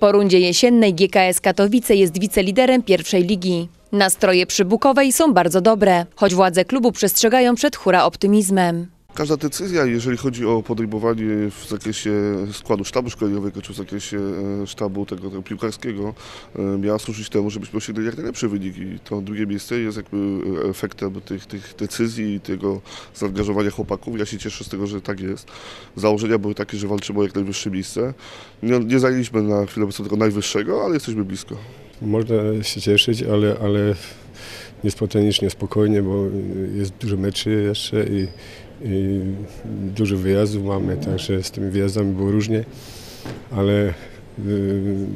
Po rundzie jesiennej GKS Katowice jest wiceliderem pierwszej ligi. Nastroje przy Bukowej są bardzo dobre, choć władze klubu przestrzegają przed hura optymizmem. Każda decyzja, jeżeli chodzi o podejmowanie w zakresie składu sztabu szkoleniowego czy w zakresie e, sztabu tego, tego piłkarskiego, e, miała służyć temu, żebyśmy osiągnęli jak najlepszy wynik. I to drugie miejsce jest jakby e, efektem tych, tych decyzji i tego zaangażowania chłopaków. Ja się cieszę z tego, że tak jest. Założenia były takie, że walczymy o jak najwyższe miejsce. Nie, nie zajęliśmy na chwilę obecną tego najwyższego, ale jesteśmy blisko. Można się cieszyć, ale, ale niespontanicznie, spokojnie, bo jest dużo meczy jeszcze i dużo wyjazdów mamy, także z tymi wyjazdami było różnie, ale y,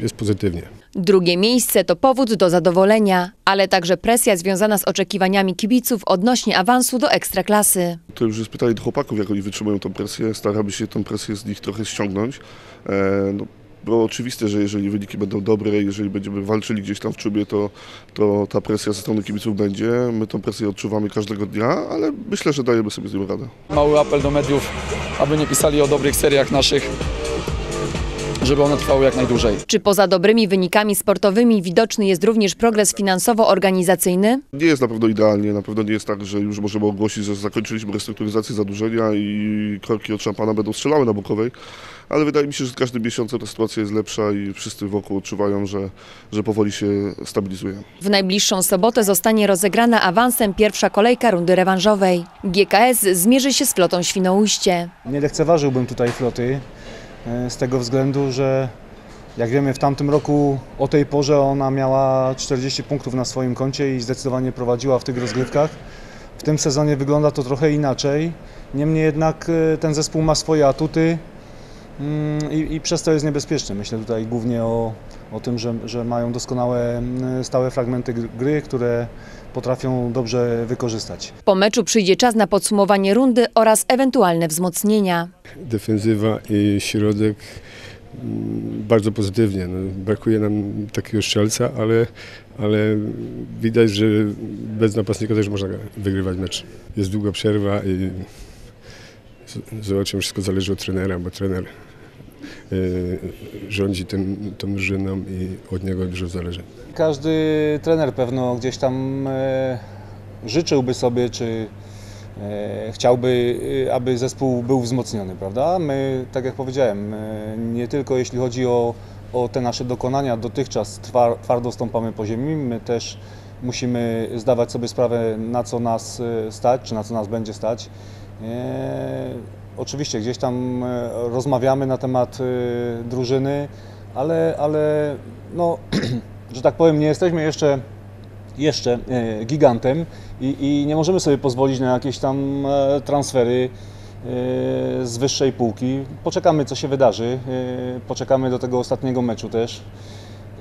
jest pozytywnie. Drugie miejsce to powód do zadowolenia, ale także presja związana z oczekiwaniami kibiców odnośnie awansu do ekstraklasy. To już jest pytanie do chłopaków, jak oni wytrzymają tą presję. Staramy się tą presję z nich trochę ściągnąć. E, no, było oczywiste, że jeżeli wyniki będą dobre, jeżeli będziemy walczyli gdzieś tam w czubie, to, to ta presja ze strony kibiców będzie. My tą presję odczuwamy każdego dnia, ale myślę, że dajemy sobie z tym radę. Mały apel do mediów, aby nie pisali o dobrych seriach naszych, żeby one trwały jak najdłużej. Czy poza dobrymi wynikami sportowymi widoczny jest również progres finansowo-organizacyjny? Nie jest na pewno idealnie, na pewno nie jest tak, że już możemy ogłosić, że zakończyliśmy restrukturyzację zadłużenia i korki od szampana będą strzelały na Bukowej, ale wydaje mi się, że z każdym miesiącem ta sytuacja jest lepsza i wszyscy wokół odczuwają, że, że powoli się stabilizuje. W najbliższą sobotę zostanie rozegrana awansem pierwsza kolejka rundy rewanżowej. GKS zmierzy się z flotą Świnoujście. Nie lekceważyłbym tutaj floty z tego względu, że jak wiemy w tamtym roku o tej porze ona miała 40 punktów na swoim koncie i zdecydowanie prowadziła w tych rozgrywkach. W tym sezonie wygląda to trochę inaczej. Niemniej jednak e, ten zespół ma swoje atuty i, i przez to jest niebezpieczny. Myślę tutaj głównie o, o tym, że, że mają doskonałe mm, stałe fragmenty gr- gry, które potrafią dobrze wykorzystać. Po meczu przyjdzie czas na podsumowanie rundy oraz ewentualne wzmocnienia. Defensywa i środek mm, bardzo pozytywnie. No, brakuje nam takiego strzelca, ale, ale widać, że bez napastnika też można wygrywać mecz. Jest długa przerwa i zobaczymy, wszystko zależy od trenera, bo trener rządzi tym, tą drużyną i od niego dużo zależy. Każdy trener pewno gdzieś tam e, życzyłby sobie, czy e, chciałby, e, aby zespół był wzmocniony, prawda? My, tak jak powiedziałem, nie tylko jeśli chodzi o, o te nasze dokonania, dotychczas twar, twardo stąpamy po ziemi, my też musimy zdawać sobie sprawę, na co nas stać, czy na co nas będzie stać. Oczywiście gdzieś tam e, rozmawiamy na temat e, drużyny, ale, ale no, że tak powiem, nie jesteśmy jeszcze, jeszcze e, gigantem i, i nie możemy sobie pozwolić na jakieś tam transfery z wyższej półki. Poczekamy, co się wydarzy. Poczekamy do tego ostatniego meczu też.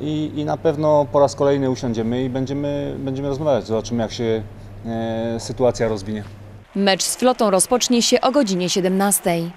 I, I na pewno po raz kolejny usiądziemy i będziemy, będziemy rozmawiać. Zobaczymy, jak się sytuacja rozwinie. Mecz z flotą rozpocznie się o godzinie 17.